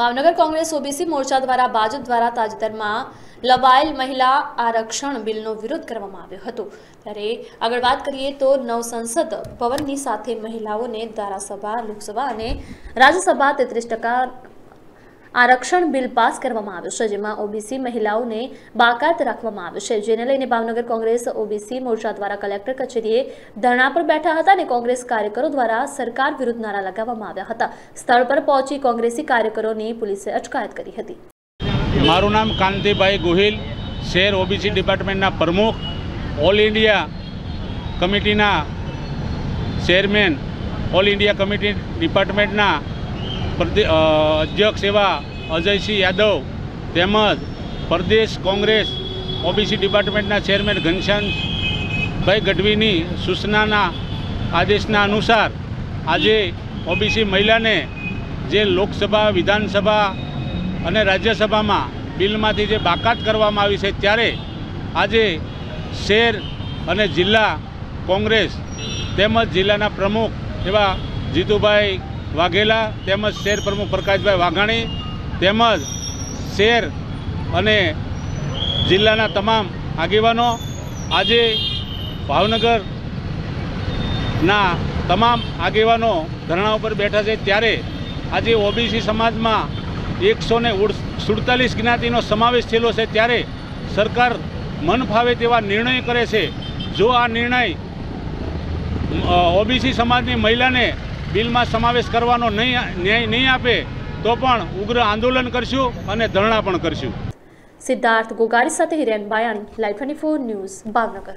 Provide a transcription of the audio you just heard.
Bhavnagar Congress OBC મોરચા દ્વારા ભાજપ દ્વારા તાજેતરમાં લવાયેલ મહિલા આરક્ષણ બિલનો વિરોધ કરવામાં આવ્યો હતો. ત્યારે આગળ વાત કરીએ તો નવ સંસદ ભવનની સાથે મહિલાઓને ધારાસભા, લોકસભા અને રાજ્યસભા તેત્રીસ ટકા આરક્ષણ બિલ પાસ કરવામાં આવ્યું છે, જેમાં ઓબીસી મહિલાઓને બાકાત રાખવામાં આવ્યું છે. જેને લઈને ભાવનગર કોંગ્રેસ, ઓબીસી, મોરચા દ્વારા કલેક્ટર કચેરીએ ધરણા પર બેઠા હતા અને કોંગ્રેસ કાર્યકરો દ્વારા સરકાર વિરુદ્ધ નારા લગાવવામાં આવ્યા હતા. સ્થળ પર પહોંચી કોંગ્રેસી કાર્યકરોની પોલીસે અટકાયત કરી હતી. મારું નામ કાંતિભાઈ ગોહિલ, શહેર ઓબીસી ડિપાર્ટમેન્ટના પ્રમુખ, ઓલ ઇન્ડિયા કમિટીના ચેરમેન, ઓલ ઇન્ડિયા કમિટી ડિપાર્ટમેન્ટના અધ્યક્ષ એવા અજયસિંહ યાદવ તેમજ પ્રદેશ કોંગ્રેસ ઓબીસી ડિપાર્ટમેન્ટના ચેરમેન ઘનશ્યામભાઈ ગઢવીની સૂચનાના આદેશના અનુસાર આજે ઓબીસી મહિલાને જે લોકસભા, વિધાનસભા અને રાજ્યસભામાં બિલમાંથી જે બાકાત કરવામાં આવી છે ત્યારે આજે શહેર અને જિલ્લા કોંગ્રેસ તેમજ જિલ્લાના પ્રમુખ એવા જીતુભાઈ વાઘેલા તેમજ શેર પ્રમુખ પ્રકાશભાઈ વાઘાણી તેમજ શેર અને જિલ્લાના તમામ આગેવાનો આજે ભાવનગરના તમામ આગેવાનો ધરણા ઉપર બેઠા છે. ત્યારે આજે ઓબીસી સમાજમાં એકસો ને સુડતાલીસ જ્ઞાતિનો સમાવેશ થયેલો છે. ત્યારે સરકાર મન ફાવે તેવા નિર્ણય કરે છે. જો આ નિર્ણય ઓબીસી સમાજની મહિલાને બિલમાં સમાવેશ કરવાનો નહીં ન્યાય નહીં આપે તો પણ ઉગ્ર આંદોલન કરશું અને ધરણા પણ કરશું. સિદ્ધાર્થ ગોગારી સાથે Hiren Bayani live twenty four news, Bhavnagar.